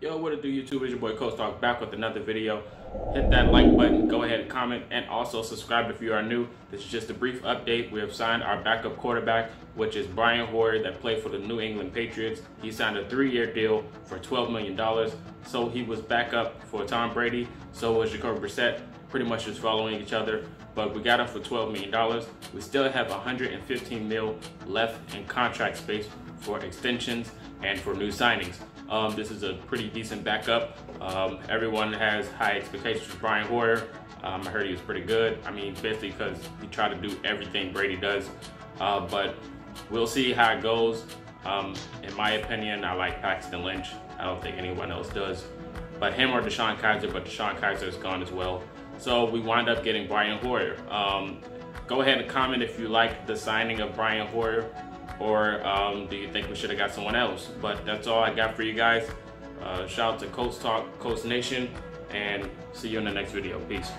Yo, what it do, YouTube? It's your boy Colts Talk back with another video. Hit that like button, go ahead and comment, and also subscribe if you are new. This is just a brief update. We have signed our backup quarterback, which is Brian Hoyer, that played for the New England Patriots. He signed a three-year deal for $12 million. So he was backup for Tom Brady. So was Jacoby Brissett. Pretty much just following each other. But we got him for $12 million. We still have 115 mil left in contract space for extensions and for new signings. Um, this is a pretty decent backup. Um, everyone has high expectations for Brian Hoyer. Um, I heard he was pretty good. I mean, basically because he tried to do everything Brady does. Uh, but we'll see how it goes. Um, in my opinion, I like Paxton Lynch. I don't think anyone else does. But him or DeShone Kizer, but DeShone Kizer is gone as well. So we wind up getting Brian Hoyer. Um, go ahead and comment if you like the signing of Brian Hoyer or um, do you think we should have got someone else? But that's all I got for you guys. Uh, shout out to Colts Talk, Colts Nation, and see you in the next video. Peace.